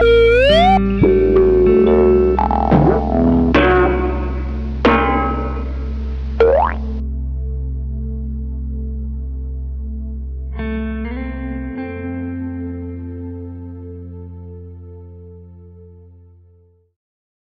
Woo!